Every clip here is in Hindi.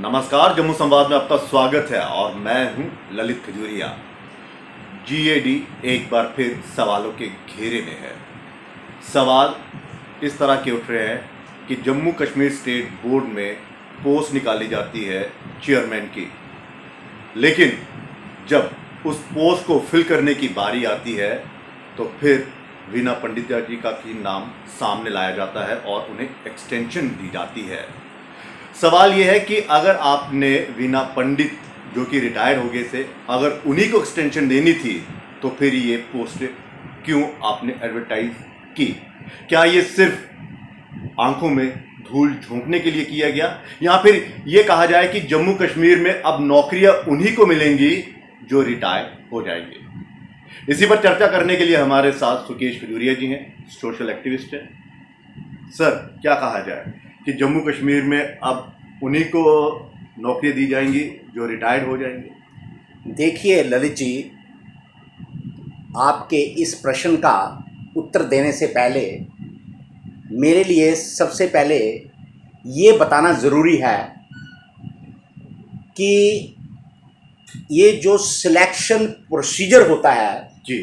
नमस्कार, जम्मू संवाद में आपका स्वागत है और मैं हूँ ललित खजूरिया। जीएडी एक बार फिर सवालों के घेरे में है। सवाल इस तरह के उठ रहे हैं कि जम्मू कश्मीर स्टेट बोर्ड में पोस्ट निकाली जाती है चेयरमैन की। लेकिन जब उस पोस्ट को फिल करने की बारी आती है तो फिर वीना पंडित जी का ही नाम सामने लाया जाता है और उन्हें एक्सटेंशन दी जाती है। सवाल यह है कि अगर आपने वीना पंडित, जो कि रिटायर हो गए थे, अगर उन्हीं को एक्सटेंशन देनी थी तो फिर ये पोस्ट क्यों आपने एडवर्टाइज की? क्या ये सिर्फ़ आँखों में धूल झोंकने के लिए किया गया? या फिर ये कहा जाए कि जम्मू कश्मीर में अब नौकरियाँ उन्हीं को मिलेंगी जो रिटायर हो जाएँगे? इसी पर चर्चा करने के लिए हमारे साथ सुकेश खजूरिया जी हैं सोशल एक्टिविस्ट हैं। सर क्या कहा जाए कि जम्मू कश्मीर में अब उन्हीं को नौकरी दी जाएँगी जो रिटायर्ड हो जाएँगे। देखिए ललित जी आपके इस प्रश्न का उत्तर देने से पहले मेरे लिए सबसे पहले ये बताना ज़रूरी है कि ये जो सिलेक्शन प्रोसीजर होता है जी।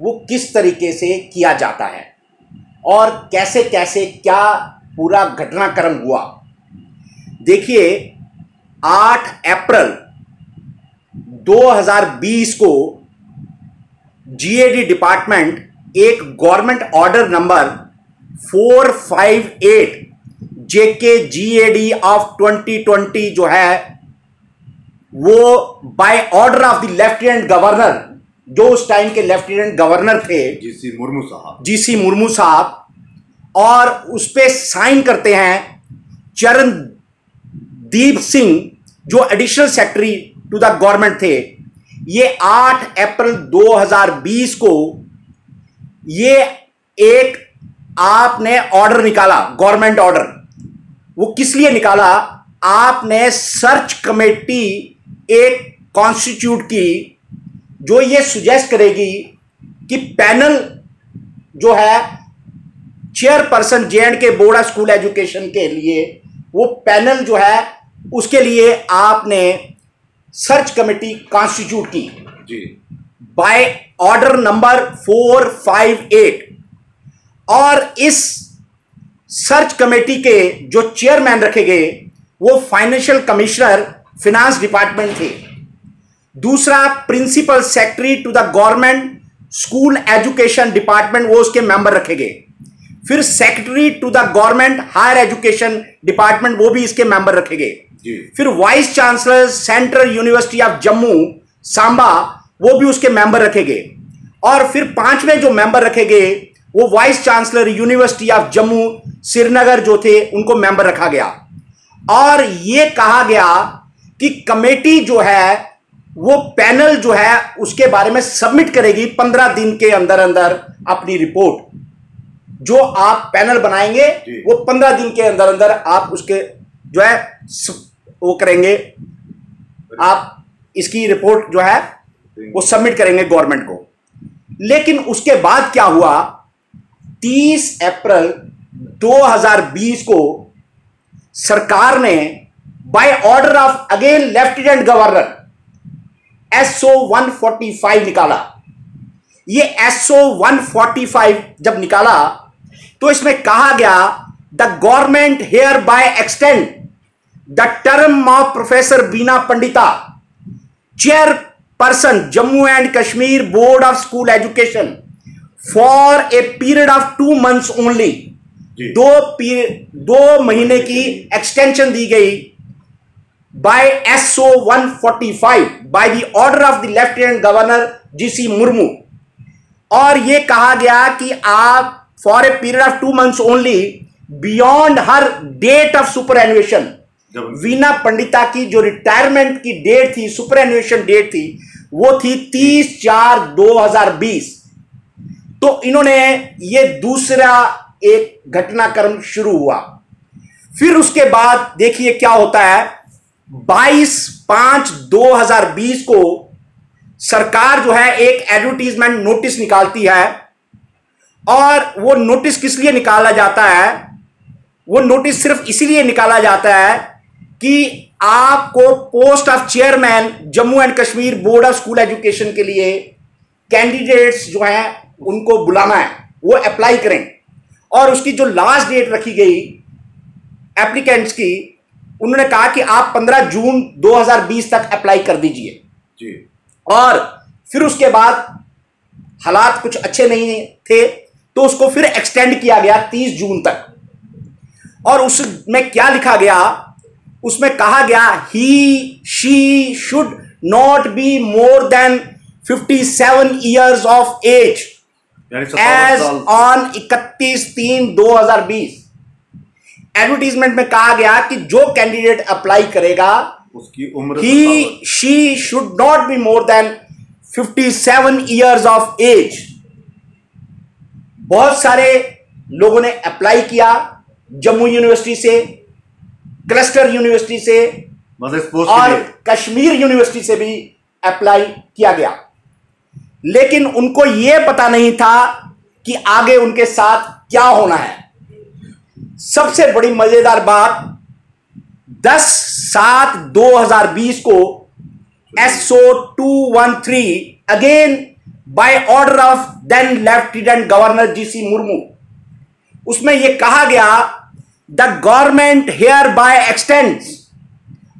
वो किस तरीके से किया जाता है और कैसे कैसे क्या पूरा घटनाक्रम हुआ। देखिए 8 अप्रैल 2020 को जीएडी डिपार्टमेंट एक government order number 458 JK GAD of 2020 जो है वो by order of the lieutenant governor जो उस टाइम के लेफ्टिनेंट गवर्नर थे जीसी मुर्मू साहब। जीसी मुर्मू साहब और उस पर साइन करते हैं चरणदीप सिंह जो additional secretary to the government थे, ये 8 अप्रैल 2020 को ये एक आपने ऑर्डर निकाला गवर्नमेंट ऑर्डर वो किस लिए निकाला? आपने सर्च कमेटी एक कॉन्स्टिट्यूट की, जो ये सुजेस्ट करेगी कि पैनल जो है chairperson J and K board of school education के लिए वो पैनल जो है उसके लिए आपने सर्च कमेटी कॉन्स्टिट्यूट की। जी। By order number four five eight और इस सर्च कमेटी के जो चेयरमैन रखे गए वो फाइनेंशियल कमिश्नर फिनांस डिपार्टमेंट थे। दूसरा principal secretary to the government school education department वो उसके मेंबर रखे गए। फिर secretary to the government higher education department वो भी इसके मेंबर रखे गए फिर vice chancellor central university of Jammu Samba वो भी उसके मेंबर रखे गए और फिर पाँचवें जो मेंबर रखे गए वो vice chancellor university of Jammu Srinagar जो थे उनको मेंबर रखा गया। और ये कहा गया कि कमेटी जो है वो पैनल जो है उसके बारे में सबमिट करेगी पंद्रह दिन के अंदर अंदर अपनी रिपोर्ट जो आप पैनल बनाएँगे। वो पंद्रह दिन के अंदर अंदर आप उसके जो है वो करेंगे। आप इसकी रिपोर्ट जो है वो सबमिट करेंगे गवर्नमेंट को। लेकिन उसके बाद क्या हुआ? 30 अप्रैल 2020 को सरकार ने by order of again lieutenant governor SO 145 निकाला। ये एसओ 145 जब निकाला तो इसमें कहा गया the government hereby extend the term of professor Bina Pandita chairperson Jammu and Kashmir board of school education for a period of two months only. दो दो महीने की एक्सटेंशन दी गई by SO 145 by the order of the lieutenant governor GC Murmu और यह कहा गया कि आप for a period of two months only beyond her date of superannuation Veena Pandita की जो रिटायरमेंट की डेट थी सुपर एनुएशन डेट थी वो थी 30 चार 2020 तो इन्होंने ये दूसरा एक घटनाक्रम शुरू हुआ। फिर उसके बाद देखिए क्या होता है। 22 पाँच 2020 को सरकार जो है एक एडवर्टीजमेंट नोटिस निकालती है। और वो नोटिस किस लिए निकाला जाता है? वो नोटिस सिर्फ़ इसीलिए निकाला जाता है कि आपको post of chairman Jammu and Kashmir board of school education के लिए कैंडिडेट्स जो हैं उनको बुलाना है। वो अप्लाई करें। और उसकी जो लास्ट डेट रखी गई एप्लीकेंट्स की उन्होंने कहा कि आप 15 जून 2020 तक अप्लाई कर दीजिए। जी। और फिर उसके बाद हालात कुछ अच्छे नहीं थे। तो उसको फिर एक्सटेंड किया गया 30 जून तक। और उसमें क्या लिखा गया? उसमें कहा गया he she should not be more than 57 years of age age 57 साल। ऑन 31 तीन 2020 एडवर्टीजमेंट में कहा गया कि जो कैंडिडेट अप्लाई करेगा उसकी उम्र 57 she should not be more than 57 years of age बहुत सारे लोगों ने अप्लाई किया जम्मू यूनिवर्सिटी से क्लस्टर यूनिवर्सिटी से और कश्मीर यूनिवर्सिटी से भी अप्लाई किया गया। लेकिन उनको यह पता नहीं था कि आगे उनके साथ क्या होना है। सबसे बड़ी मज़ेदार बात 10 सात 2020 को SO 213 again by order of then lieutenant governor GC Murmu उसमें यह कहा गया the government hereby extend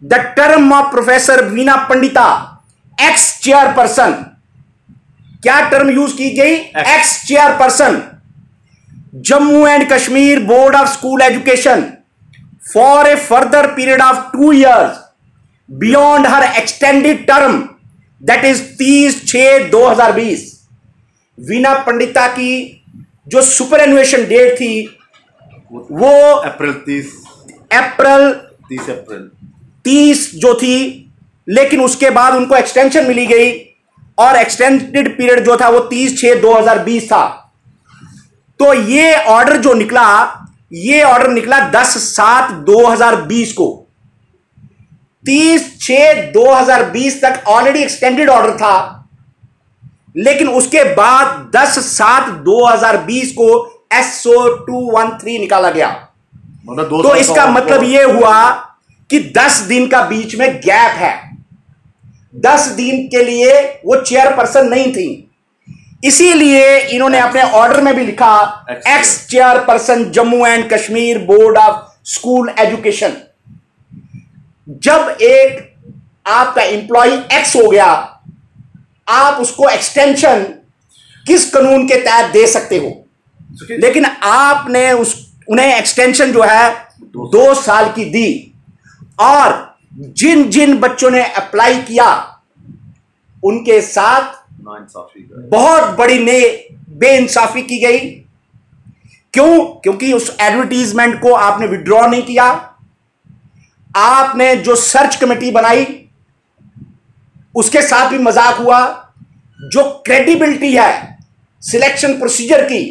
the term of professor Veena Pandita ex chairperson क्या टर्म यूज़ की गई? Ex chairperson Jammu and Kashmir board of school education for a further period of two years beyond her extended term that is तीस छ दो हज़ार बीस। वीना पंडिता की जो सुपर एनुएशन डेट थी वो अप्रैल 30 अप्रैल 30 अप्रैल। तीस जो थी लेकिन उसके बाद उनको एक्सटेंशन मिली गई और एक्सटेंडेड पीरियड जो था वो तीस हज़ार बीस था। तो ये ऑर्डर जो निकला ये ऑर्डर निकला दस सात दो हज़ार बीस को। तीस छह दो हज़ार बीस तक ऑलरेडी एक्सटेंडेड ऑर्डर था। लेकिन उसके बाद दस सात दो हज़ार बीस को एसओ टू वन थ्री निकाला गया। मतलब तो इसका मतलब यह हुआ कि 10 दिन का बीच में गैप है। 10 दिन के लिए वो चेयरपर्सन नहीं थी। इसीलिए इन्होंने अपने ऑर्डर में भी लिखा ex chairperson Jammu and Kashmir board of school education जब एक आपका एम्प्लॉय एक्स हो गया आप उसको एक्सटेंशन किस कानून के तहत दे सकते हो? लेकिन आपने उस उन्हें एक्सटेंशन जो है दो दो साल की दी। और जिन जिन बच्चों ने अप्लाई किया उनके साथ बहुत बड़ी ने बेइंसाफी की गई। क्यों? क्योंकि उस एडवर्टीजमेंट को आपने विड्रॉ नहीं किया। आपने जो सर्च कमेटी बनाई उसके साथ भी मज़ाक हुआ जो क्रेडिबिलिटी है सिलेक्शन प्रोसीजर की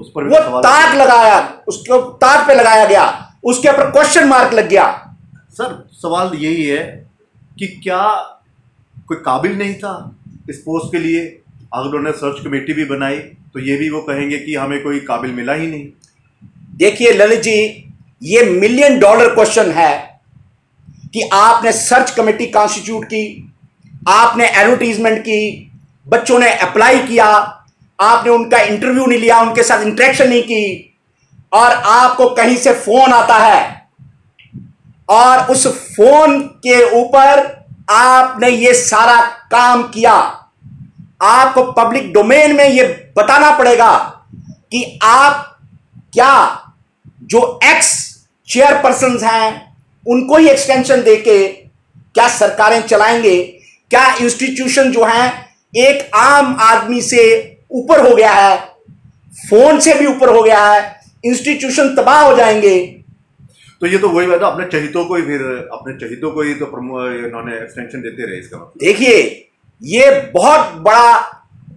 उस पर वो ताक लगाया उसके ताक पे लगाया गया उसके ऊपर क्वेश्चन मार्क लग गया। सर सवाल यही है कि क्या कोई काबिल नहीं था इस पोस्ट के लिए? अगर उन्होंने सर्च कमेटी भी बनाई तो ये भी वो कहेंगे कि हमें कोई काबिल मिला ही नहीं। देखिए ललित जी ये मिलियन डॉलर क्वेश्चन है। कि आपने सर्च कमेटी कॉन्स्टिट्यूट की, आपने एडवर्टीजमेंट की, बच्चों ने अप्लाई किया, आपने उनका इंटरव्यू नहीं लिया, उनके साथ इंटरेक्शन नहीं की, और आपको कहीं से फ़ोन आता है, और उस फ़ोन के ऊपर आपने ये सारा काम किया, आपको पब्लिक डोमेन में ये बताना पड़ेगा कि आप क्या, जो एक्स चेयरपर्सन हैं उनको ही एक्सटेंशन देके क्या सरकारें चलाएँगे? क्या इंस्टीट्यूशन जो है एक आम आदमी से ऊपर हो गया है फ़ोन से भी ऊपर हो गया है इंस्टीट्यूशन तबाह हो जाएँगे। तो ये तो वही बात है अपने चहितों को ही फिर अपने चहितों को ही तो इन्होंने एक्सटेंशन देते रहे इसका मतलब। देखिए ये बहुत बड़ा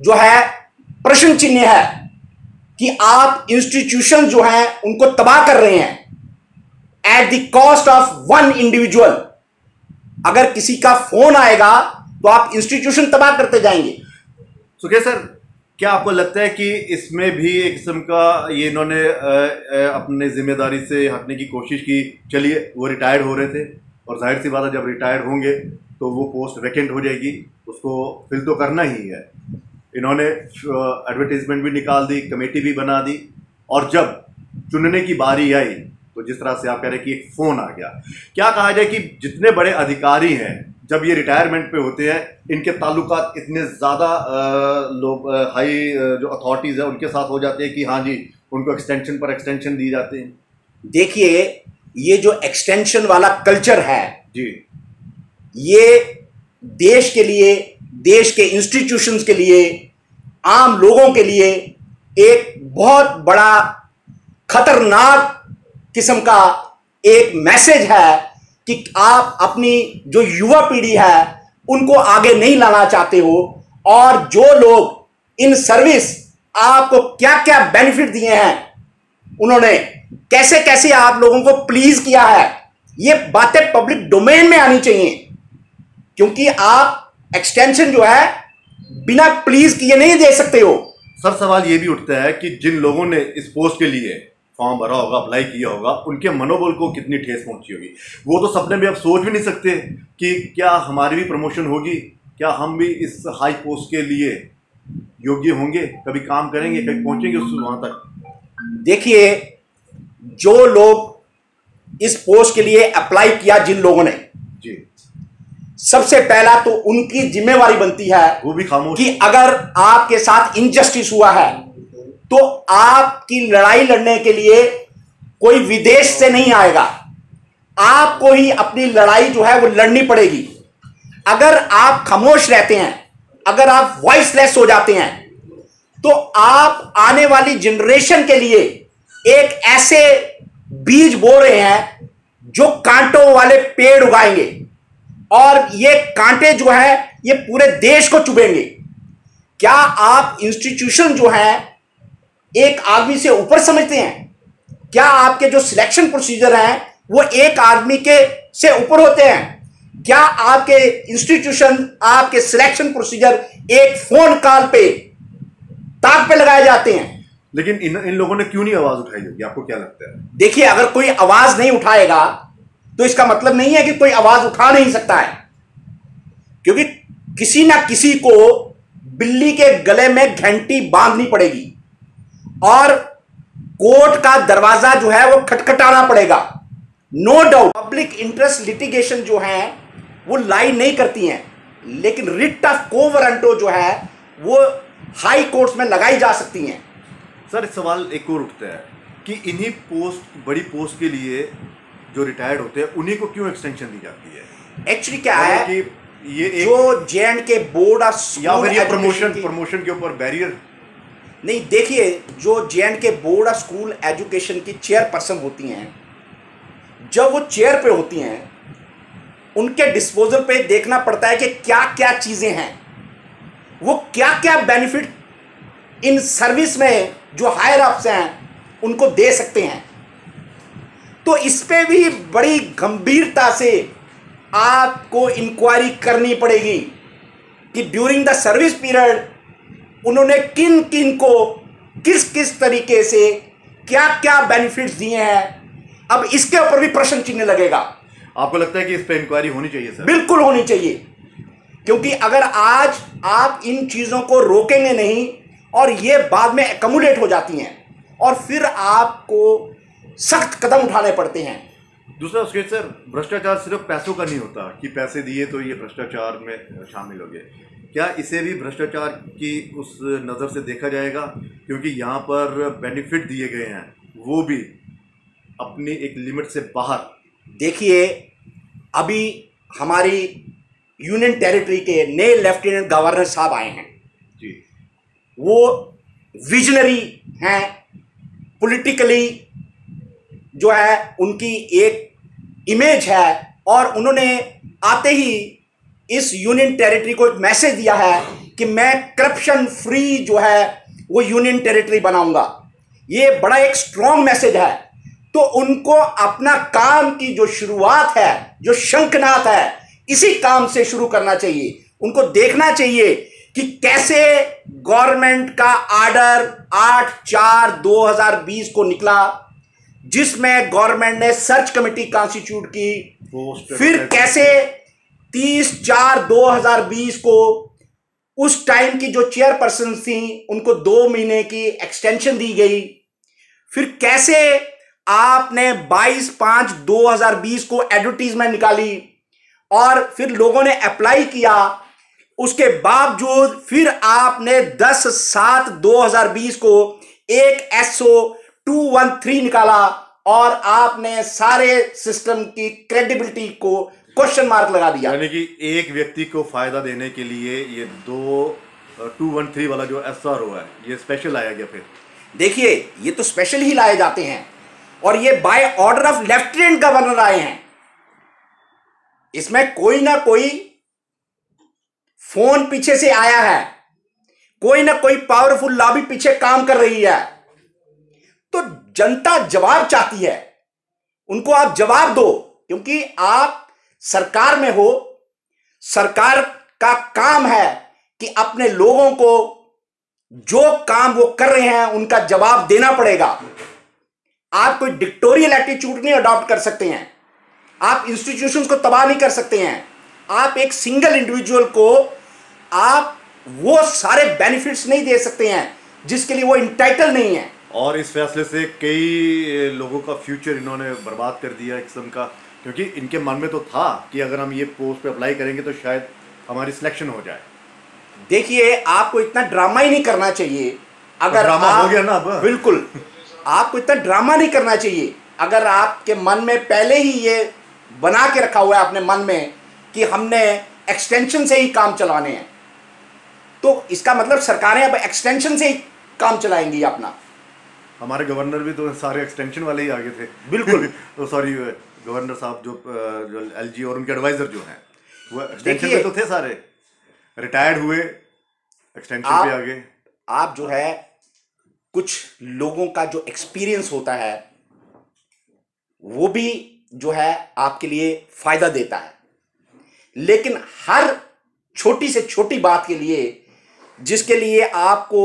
जो है प्रश्न चिन्ह है कि आप इंस्टीट्यूशन जो है उनको तबाह कर रहे हैं। At the cost of one individual अगर किसी का फ़ोन आएगा तो आप इंस्टीट्यूशन तबाह करते जाएँगे। सुखे सर क्या आपको लगता है कि इसमें भी एक किस्म का ये इन्होंने अपने ज़िम्मेदारी से हटने की कोशिश की? चलिए, वो रिटायर्ड हो रहे थे, और ज़ाहिर सी बात है, जब रिटायर्ड होंगे तो वो पोस्ट वैकेंट हो जाएगी। उसको फिल तो करना ही है। इन्होंने एडवर्टीजमेंट भी निकाल दी कमेटी भी बना दी, और जब चुनने की बारी आई तो जिस तरह से आप कह रहे हैं कि एक फ़ोन आ गया। क्या कहा जाए कि जितने बड़े अधिकारी हैं जब ये रिटायरमेंट पे होते हैं इनके ताल्लुकात इतने ज़्यादा लोग हाई जो अथॉरिटीज़ है उनके साथ हो जाते हैं कि हाँ जी उनको एक्सटेंशन पर एक्सटेंशन दी जाते हैं। देखिए ये जो एक्सटेंशन वाला कल्चर है जी। ये देश के लिए देश के इंस्टीट्यूशंस के लिए आम लोगों के लिए एक बहुत बड़ा खतरनाक किस्म का एक मैसेज है कि आप अपनी जो युवा पीढ़ी है, उनको आगे नहीं लाना चाहते हो और जो लोग इन सर्विस आपको क्या क्या बेनिफिट दिए हैं, उन्होंने कैसे कैसे आप लोगों को प्लीज़ किया है, ये बातें पब्लिक डोमेन में आनी चाहिए। क्योंकि आप एक्सटेंशन जो है, बिना प्लीज़ किए नहीं दे सकते हो। सर, सवाल ये भी उठता है कि जिन लोगों ने इस पोस्ट के लिए फॉर्म भरा होगा अप्लाई किया होगा उनके मनोबल को कितनी ठेस पहुँची होगी? वो तो सपने में अब सोच भी नहीं सकते कि क्या हमारी भी प्रमोशन होगी क्या हम भी इस हाई पोस्ट के लिए योग्य होंगे? कभी काम करेंगे कभी पहुँचेंगे उस वहाँ तक? देखिए जो लोग इस पोस्ट के लिए अप्लाई किया जिन लोगों ने जी। सबसे पहला तो उनकी जिम्मेवारी बनती है वो भी खामोश। कि अगर आपके साथ इनजस्टिस हुआ है तो आपकी लड़ाई लड़ने के लिए कोई विदेश से नहीं आएगा। आपको ही अपनी लड़ाई जो है वो लड़नी पड़ेगी। अगर आप खामोश रहते हैं, अगर आप वॉइसलेस हो जाते हैं तो आप आने वाली जनरेशन के लिए एक ऐसे बीज बो रहे हैं जो कांटों वाले पेड़ उगाएँगे। और ये कांटे जो है, ये पूरे देश को चुभेंगे। क्या आप इंस्टीट्यूशन जो है एक आदमी से ऊपर समझते हैं। क्या आपके जो सिलेक्शन प्रोसीजर हैं वो एक आदमी के से ऊपर होते हैं? क्या आपके इंस्टीट्यूशन आपके सिलेक्शन प्रोसीजर एक फ़ोन कॉल पे ताक पे लगाए जाते हैं? लेकिन इन इन लोगों ने क्यों नहीं आवाज़ उठाई होगी आपको क्या लगता है? देखिए अगर कोई आवाज़ नहीं उठाएगा तो इसका मतलब नहीं है कि कोई आवाज़ उठा नहीं सकता है। क्योंकि किसी ना किसी को बिल्ली के गले में घंटी बांधनी पड़ेगी। और कोर्ट का दरवाज़ा जो है वो खटखटाना पड़ेगा। No doubt public interest litigation जो है वो लाई नहीं करती हैं। लेकिन रिट ऑफ़ कोवरेंटो जो है वो हाई कोर्ट्स में लगाई जा सकती हैं। सर सवाल एक और उठता है कि इन्हीं पोस्ट बड़ी पोस्ट के लिए जो रिटायर्ड होते हैं उन्हीं को क्यों एक्सटेंशन दी जाती है? एक्चुअली क्या है कि ये एक जो जे के बोर्ड ऑफ़ या फिर ये प्रमोशन प्रमोशन के ऊपर बैरियर नहीं, देखिए, जो J K board of school education की चेयरपर्सन होती हैं, जब वो चेयर पे होती हैं, उनके डिस्पोजल पे देखना पड़ता है कि क्या क्या चीज़ें हैं। वो क्या क्या बेनिफिट इन सर्विस में जो हायर अप्स हैं, उनको दे सकते हैं। तो इस पे भी बड़ी गंभीरता से आपको इंक्वायरी करनी पड़ेगी कि ड्यूरिंग द सर्विस पीरियड उन्होंने किन किन को किस किस तरीके से क्या क्या बेनिफिट्स दिए हैं? अब इसके ऊपर भी प्रश्न चिन्ह लगेगा। आपको लगता है कि इस पर इंक्वायरी होनी चाहिए सर? बिल्कुल होनी चाहिए। क्योंकि अगर आज आप इन चीज़ों को रोकेंगे नहीं और ये बाद में एकमुलेट हो जाती हैं और फिर आपको सख्त कदम उठाने पड़ते हैं। दूसरा उसके सर भ्रष्टाचार सिर्फ़ पैसों का नहीं होता कि पैसे दिए तो ये भ्रष्टाचार में शामिल हो गए। क्या इसे भी भ्रष्टाचार की उस नज़र से देखा जाएगा? क्योंकि यहाँ पर बेनिफिट दिए गए हैं। वो भी अपनी एक लिमिट से बाहर। देखिए अभी हमारी यूनियन टेरिटरी के नए लेफ्टिनेंट गवर्नर साहब आए हैं। जी। वो विजनरी हैं पॉलिटिकली जो है उनकी एक इमेज है और उन्होंने आते ही इस यूनियन टेरिटरी को एक मैसेज दिया है कि मैं करप्शन फ्री जो है वो यूनियन टेरिटरी बनाऊँगा। ये बड़ा एक स्ट्रॉन्ग मैसेज है। तो उनको अपना काम की जो शुरुआत है जो शंखनाथ है इसी काम से शुरू करना चाहिए। उनको देखना चाहिए कि कैसे गवर्नमेंट का आर्डर आठ चार 2020 को निकला जिसमें गवर्नमेंट ने सर्च कमेटी कॉन्स्टिट्यूट की फिर कैसे 30 चार 2020 को उस टाइम की जो चेयरपर्सन थी, उनको दो महीने की एक्सटेंशन दी गई। फिर कैसे आपने 22 पाँच 2020 को एडवर्टीजमेंट निकाली और फिर लोगों ने अप्लाई किया, उसके बावजूद फिर आपने 10 सात 2020 को एक एसओ 213 निकाला और आपने सारे सिस्टम की क्रेडिबिलिटी को क्वेश्चन मार्क लगा दिया। यानी कि एक व्यक्ति को फ़ायदा देने के लिए ये दो टू वन थ्री वाला जो एस आर है ये स्पेशल आया गया फिर। देखिए ये तो स्पेशल ही लाए जाते हैं। और ये by order of lieutenant governor आए हैं। इसमें कोई ना कोई फ़ोन पीछे से आया है। कोई ना कोई पावरफुल लॉबी पीछे काम कर रही है। तो जनता जवाब चाहती है। उनको आप जवाब दो क्योंकि आप सरकार में हो, सरकार का काम है कि अपने लोगों को जो काम वो कर रहे हैं, उनका जवाब देना पड़ेगा। आप कोई डिक्टोरियल एटीट्यूड नहीं अडॉप्ट कर सकते हैं। आप इंस्टीट्यूशंस को तबाह नहीं कर सकते हैं। आप एक सिंगल इंडिविजुअल को आप वो सारे बेनिफिट्स नहीं दे सकते हैं, जिसके लिए वो इंटाइटल नहीं है। और इस फैसले से कई लोगों का फ्यूचर इन्होंने बर्बाद कर दिया एक का। क्योंकि इनके मन में तो था कि अगर हम ये पोस्ट पे अप्लाई करेंगे तो शायद हमारी सिलेक्शन हो जाए। देखिए आपको इतना ड्रामा ही नहीं करना चाहिए। अगर ड्रामा आप, हो गया ना अब। बिल्कुल। आपको इतना ड्रामा नहीं करना चाहिए। अगर आपके मन में पहले ही ये बना के रखा हुआ है अपने मन में कि हमने एक्सटेंशन से ही काम चलाने हैं। तो इसका मतलब सरकारें अब एक्सटेंशन से ही काम चलाएँगी अपना। हमारे गवर्नर भी तो सारे एक्सटेंशन वाले ही आगे थे। बिल्कुल। तो सॉरी गवर्नर साहब जो जो एलजी और उनके एडवाइजर जो हैं वो एक्सटेंशन पे तो थे सारे। रिटायर्ड हुए एक्सटेंशन पे आगे। आप जो है कुछ लोगों का जो एक्सपीरियंस होता है वो भी जो है आपके लिए फ़ायदा देता है। लेकिन हर छोटी से छोटी बात के लिए जिसके लिए आपको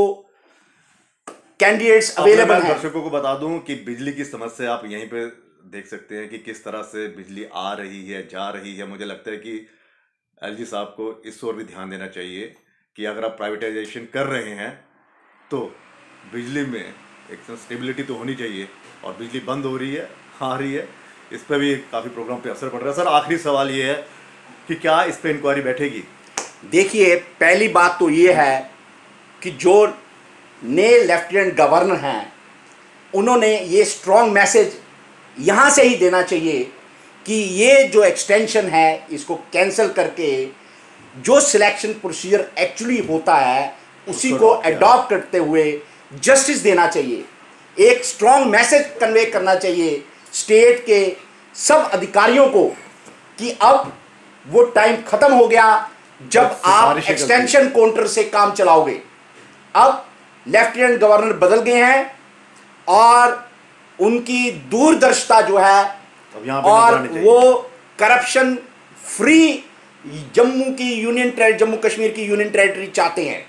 कैंडिडेट्स अवेलेबल हैं। दर्शकों को बता दूँ कि बिजली की समस्या आप यहीं पे देख सकते हैं कि किस तरह से बिजली आ रही है, जा रही है। मुझे लगता है कि एलजी साहब को इस ओर भी ध्यान देना चाहिए कि अगर आप प्राइवेटाइजेशन कर रहे हैं तो बिजली में एक स्टेबिलिटी तो होनी चाहिए और बिजली बंद हो रही है, आ रही है। इस पर भी काफ़ी प्रोग्राम पे असर पड़ रहा है। सर, आखिरी सवाल ये है कि क्या इस पर इंक्वायरी बैठेगी? देखिए, पहली बात तो ये है कि जो नए लेफ्टिनेंट गवर्नर हैं, उन्होंने ये स्ट्रॉन्ग मैसेज यहाँ से ही देना चाहिए कि ये जो एक्सटेंशन है इसको कैंसिल करके जो सिलेक्शन प्रोसीजर एक्चुअली होता है उसी को। अडॉप्ट करते हुए जस्टिस देना चाहिए एक स्ट्रॉन्ग मैसेज कन्वे करना चाहिए स्टेट के सब अधिकारियों को कि अब वो टाइम खत्म हो गया जब आप। एक्सटेंशन काउंटर से काम चलाओगे अब लेफ्टिनेंट गवर्नर बदल गए हैं और उनकी दूरदर्शिता जो है अब और। वो करप्शन फ्री जम्मू की यूनियन टेर जम्मू कश्मीर की यूनियन टेरिटरी चाहते हैं।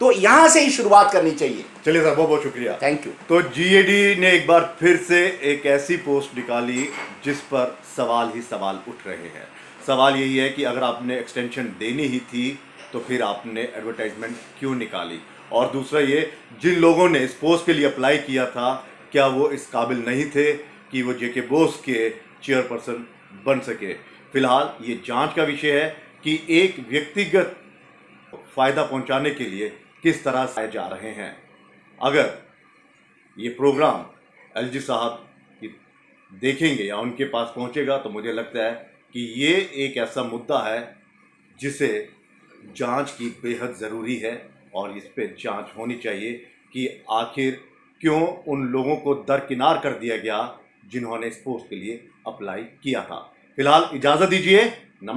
तो यहाँ से ही शुरुआत करनी चाहिए। चलिए सर बहुत बहुत शुक्रिया। थैंक यू तो जीएडी ने एक बार फिर से एक ऐसी पोस्ट निकाली जिस पर सवाल ही सवाल उठ रहे हैं। सवाल यही है कि अगर आपने एक्सटेंशन देनी ही थी तो फिर आपने एडवर्टाइजमेंट क्यों निकाली? और दूसरा ये जिन लोगों ने इस पोस्ट के लिए अप्लाई किया था क्या वो इस काबिल नहीं थे कि वो जेके बोस के चेयरपर्सन बन सके? फ़िलहाल ये जाँच का विषय है कि एक व्यक्तिगत फ़ायदा पहुँचाने के लिए किस तरह से जा रहे हैं। अगर ये प्रोग्राम एलजी साहब की देखेंगे या उनके पास पहुंचेगा तो मुझे लगता है कि ये एक ऐसा मुद्दा है जिसे जाँच की बेहद ज़रूरी है और इस पे जाँच होनी चाहिए कि आखिर क्यों उन लोगों को दरकिनार कर दिया गया जिन्होंने इस पोस्ट के लिए अप्लाई किया था? फ़िलहाल इजाज़त दीजिए, नमस्कार।